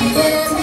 I didn't